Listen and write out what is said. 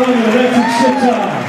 Bill Drexler on.